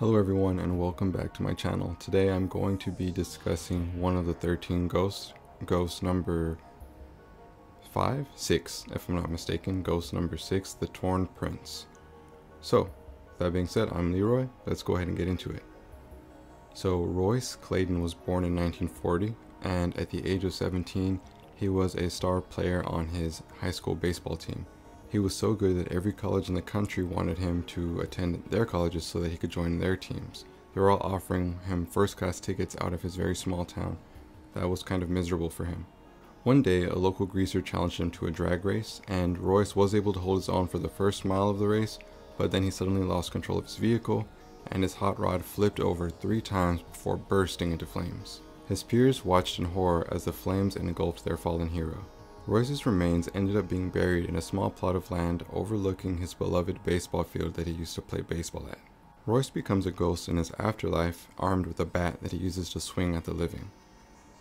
Hello everyone and welcome back to my channel. Today I'm going to be discussing one of the 13 ghosts, ghost number 5? 6 if I'm not mistaken, ghost number 6, the Torn Prince. So, that being said, I'm Leroy, let's go ahead and get into it. So Royce Clayton was born in 1940 and at the age of 17 he was a star player on his high school baseball team. He was so good that every college in the country wanted him to attend their colleges so that he could join their teams. They were all offering him first class tickets out of his very small town. That was kind of miserable for him. One day, a local greaser challenged him to a drag race, and Royce was able to hold his own for the first mile of the race, but then he suddenly lost control of his vehicle, and his hot rod flipped over three times before bursting into flames. His peers watched in horror as the flames engulfed their fallen hero. Royce's remains ended up being buried in a small plot of land overlooking his beloved baseball field that he used to play baseball at. Royce becomes a ghost in his afterlife, armed with a bat that he uses to swing at the living.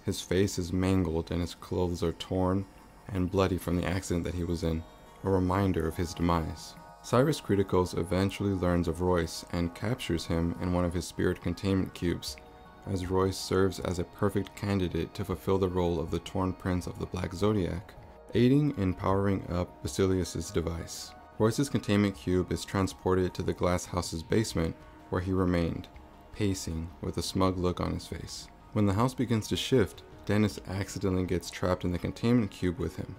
His face is mangled and his clothes are torn and bloody from the accident that he was in, a reminder of his demise. Cyrus Kriticos eventually learns of Royce and captures him in one of his spirit containment cubes, as Royce serves as a perfect candidate to fulfill the role of the Torn Prince of the Black Zodiac aiding in powering up Basileus's device. Royce's containment cube is transported to the glass house's basement where he remained, pacing with a smug look on his face. When the house begins to shift, Dennis accidentally gets trapped in the containment cube with him.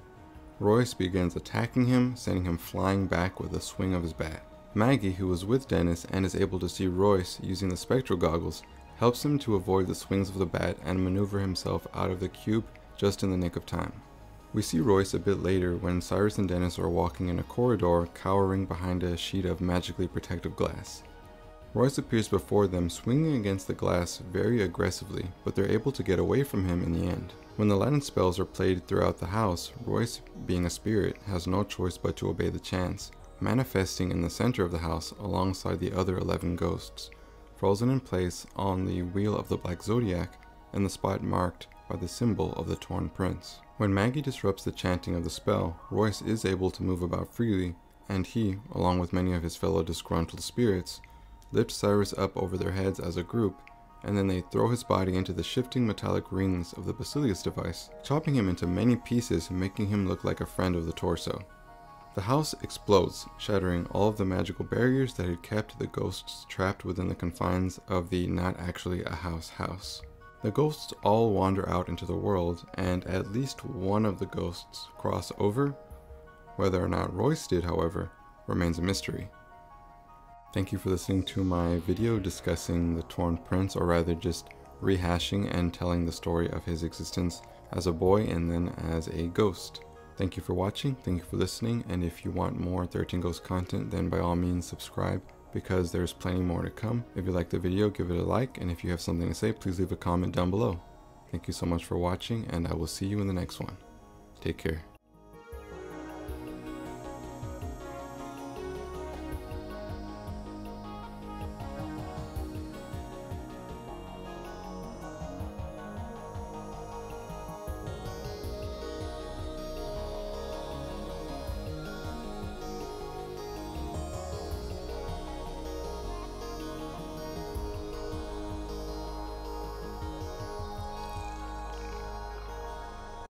Royce begins attacking him, sending him flying back with a swing of his bat. Maggie, who was with Dennis and is able to see Royce using the spectral goggles, helps him to avoid the swings of the bat and maneuver himself out of the cube just in the nick of time. We see Royce a bit later when Cyrus and Dennis are walking in a corridor cowering behind a sheet of magically protective glass. Royce appears before them swinging against the glass very aggressively, but they're able to get away from him in the end. When the Latin spells are played throughout the house, Royce, being a spirit, has no choice but to obey the chants, manifesting in the center of the house alongside the other 11 ghosts, frozen in place on the wheel of the Black Zodiac and the spot marked by the symbol of the Torn Prince. When Maggie disrupts the chanting of the spell, Royce is able to move about freely, and he, along with many of his fellow disgruntled spirits, lift Cyrus up over their heads as a group, and then they throw his body into the shifting metallic rings of the Basileus device, chopping him into many pieces, and making him look like a friend of the torso. The house explodes, shattering all of the magical barriers that had kept the ghosts trapped within the confines of the not actually a house house. The ghosts all wander out into the world, and at least one of the ghosts cross over. Whether or not Royce did, however, remains a mystery. Thank you for listening to my video discussing the Torn Prince, or rather just rehashing and telling the story of his existence as a boy and then as a ghost. Thank you for watching, thank you for listening, and if you want more 13 Ghost content, then by all means subscribe because there's plenty more to come. If you like the video, give it a like, and if you have something to say, please leave a comment down below. Thank you so much for watching, and I will see you in the next one. Take care.